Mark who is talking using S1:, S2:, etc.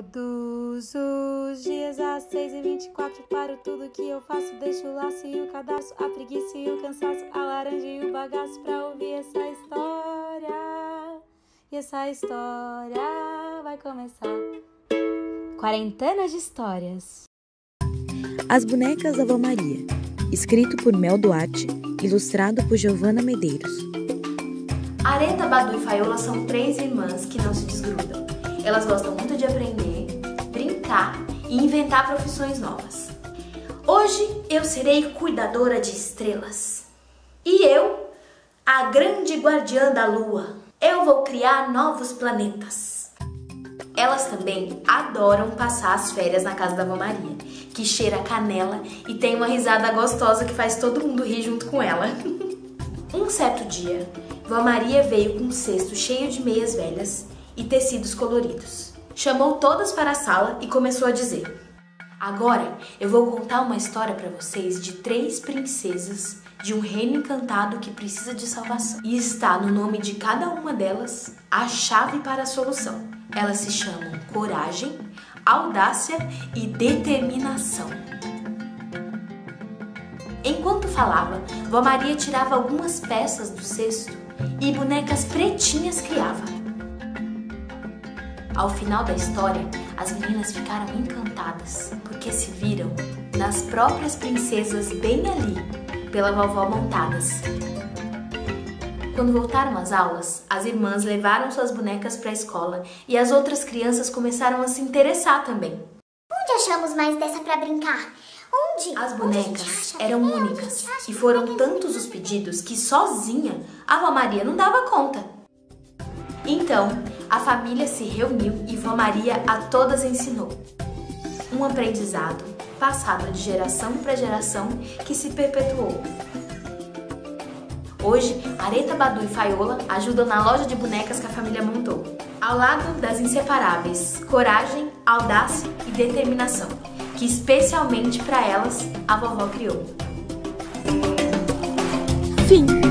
S1: Todos os dias às 6 e 24 paro tudo que eu faço. Deixo o laço e o cadastro, a preguiça e o cansaço, a laranja e o bagaço pra ouvir essa história. E essa história vai começar. Quarentena de histórias.
S2: As Bonecas da Vó Maria. Escrito por Mel Duarte, ilustrado por Giovana Medeiros.
S3: Areta, Badu e Faiola são três irmãs que não se desgrudam. Elas gostam muito de aprender, brincar e inventar profissões novas. Hoje eu serei cuidadora de estrelas. E eu, a grande guardiã da lua. Eu vou criar novos planetas. Elas também adoram passar as férias na casa da Vó Maria, que cheira canela e tem uma risada gostosa que faz todo mundo rir junto com ela. um certo dia, Vó Maria veio com um cesto cheio de meias velhas e tecidos coloridos. Chamou todas para a sala e começou a dizer: Agora eu vou contar uma história para vocês de três princesas de um reino encantado que precisa de salvação. E está no nome de cada uma delas a chave para a solução. Elas se chamam coragem, audácia e determinação. Enquanto falava, Vó Maria tirava algumas peças do cesto e bonecas pretinhas criava. Ao final da história, as meninas ficaram encantadas, porque se viram nas próprias princesas bem ali, pela vovó montadas. Quando voltaram às aulas, as irmãs levaram suas bonecas para a escola e as outras crianças começaram a se interessar também.
S4: Onde achamos mais dessa para brincar? Onde?
S3: As bonecas eram únicas e foram tantos os pedidos que sozinha a Vó Maria não dava conta. Então, a família se reuniu e Vó Maria a todas ensinou. Um aprendizado passado de geração para geração que se perpetuou. Hoje, Areta, Badu e Faiola ajudam na loja de bonecas que a família montou, ao lado das inseparáveis coragem, audácia e determinação, que especialmente para elas a vovó criou.
S2: Fim.